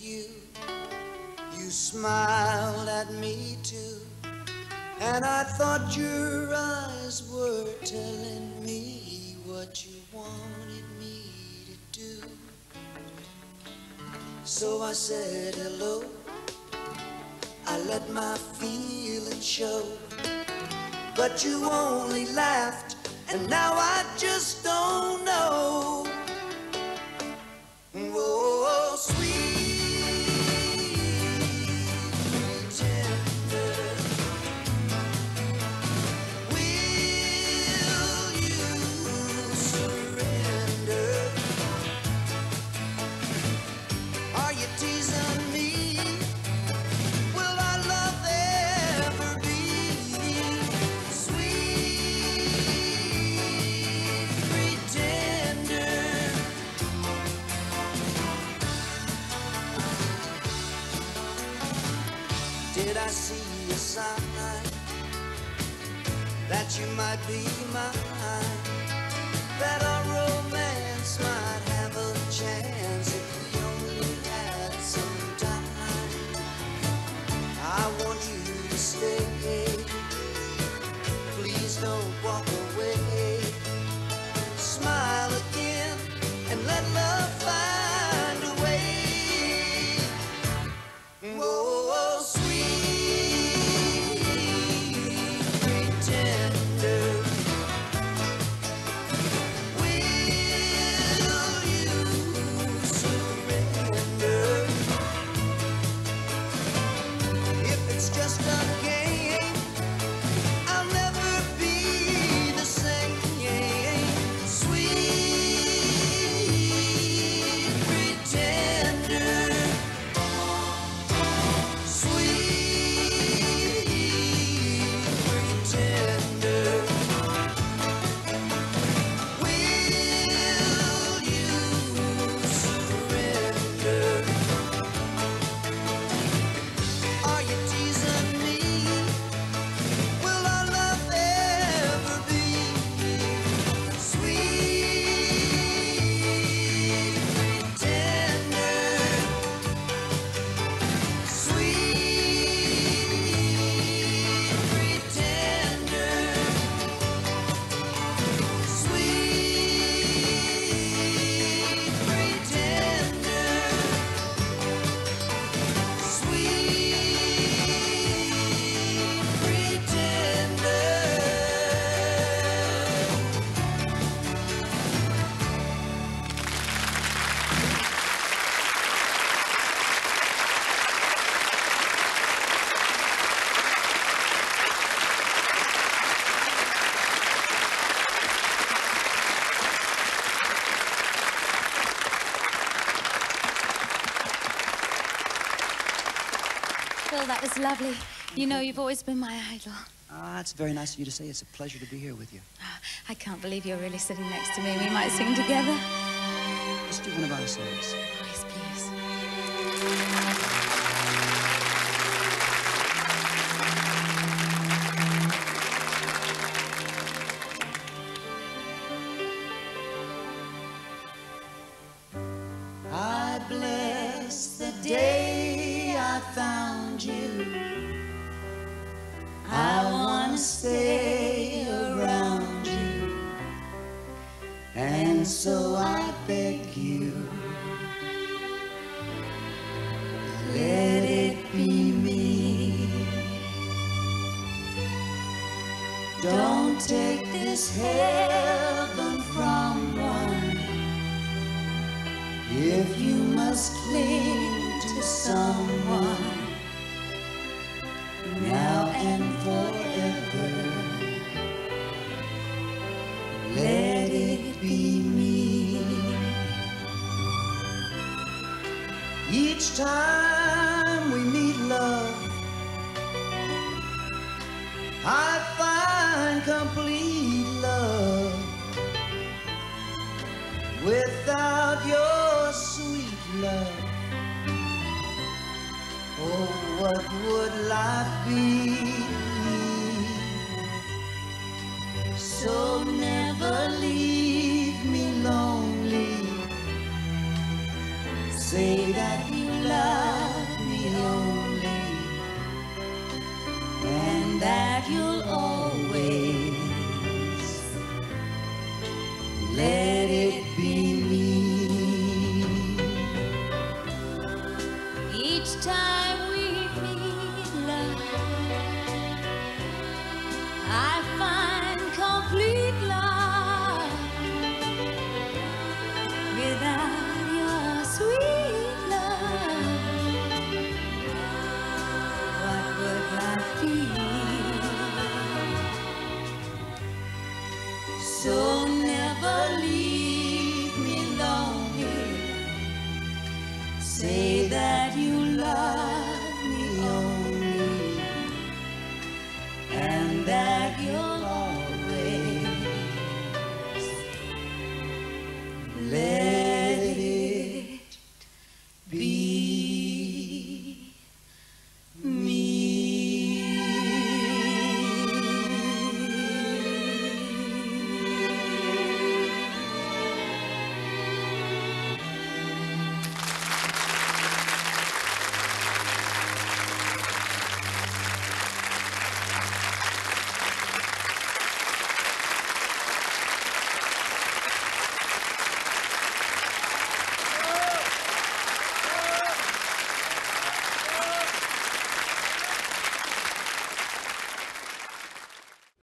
you. You smiled at me too. And I thought your eyes were telling me what you wanted me to do. So I said hello. I let my feelings show. But you only laughed, and now I just don't know. I see a sign that you might be mine? That our romance Phil, that was lovely. You know, you've always been my idol. Ah, it's very nice of you to say. It's a pleasure to be here with you. I can't believe you're really sitting next to me. We might sing together. Let's do one of our songs. Please, please. I bless the day stay around you. And so I beg you, let it be me. Don't take this heaven from one. If you must cling to someone Time we meet love, I find complete love without your sweet love. Oh, what would life be? I find